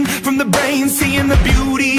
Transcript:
from the brain Seeing the beauty